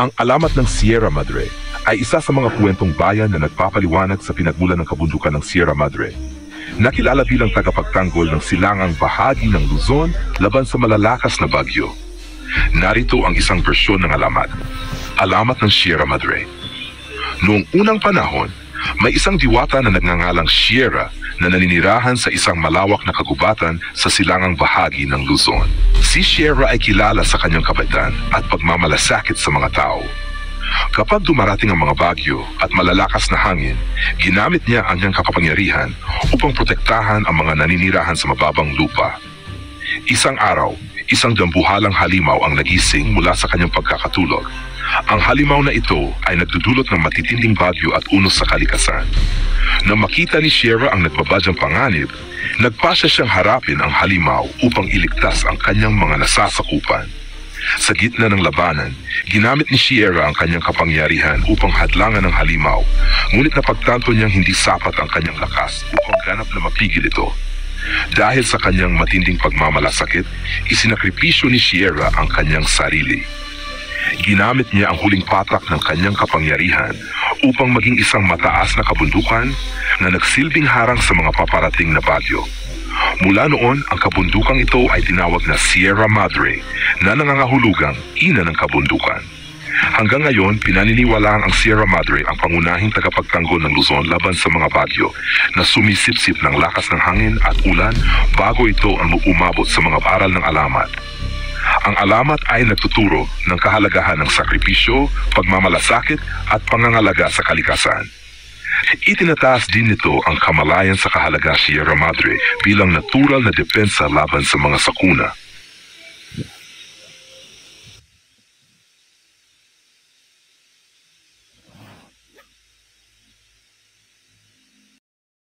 Ang alamat ng Sierra Madre ay isa sa mga kwentong bayan na nagpapaliwanag sa pinagmulan ng kabundukan ng Sierra Madre. Nakilala bilang tagapagtanggol ng silangang bahagi ng Luzon laban sa malalakas na bagyo. Narito ang isang bersyon ng alamat. Alamat ng Sierra Madre. Noong unang panahon, may isang diwata na nagngangalang Sierra na naninirahan sa isang malawak na kagubatan sa silangang bahagi ng Luzon. Si Sierra ay kilala sa kanyang kabaitan at pagmamalasakit sa mga tao. Kapag dumarating ang mga bagyo at malalakas na hangin, ginamit niya ang niyang kapangyarihan upang protektahan ang mga naninirahan sa mababang lupa. Isang araw, isang dambuhalang halimaw ang nagising mula sa kanyang pagkakatulog. Ang halimaw na ito ay nagdudulot ng matitinding bagyo at unos sa kalikasan. Nang makita ni Sierra ang nagbabadyang panganib, nagpasya siyang harapin ang halimaw upang iligtas ang kanyang mga nasasakupan. Sa gitna ng labanan, ginamit ni Sierra ang kanyang kapangyarihan upang hadlangan ang halimaw, ngunit napagtanto niyang hindi sapat ang kanyang lakas upang ganap na mapigil ito. Dahil sa kanyang matinding pagmamalasakit, isinakripisyo ni Sierra ang kanyang sarili. Ginamit niya ang huling patak ng kanyang kapangyarihan upang maging isang mataas na kabundukan na nagsilbing harang sa mga paparating na bagyo. Mula noon, ang kabundukang ito ay tinawag na Sierra Madre na nangangahulugang ina ng kabundukan. Hanggang ngayon, pinaniniwalaan ang Sierra Madre ang pangunahing tagapagtanggol ng Luzon laban sa mga bagyo na sumisipsip ng lakas ng hangin at ulan bago ito ang umabot sa mga aral ng alamat. Ang alamat ay nagtuturo ng kahalagahan ng sakripisyo, pagmamalasakit at pangangalaga sa kalikasan. Itinataas din nito ang kamalayan sa kahalaga Sierra Madre bilang natural na depensa laban sa mga sakuna.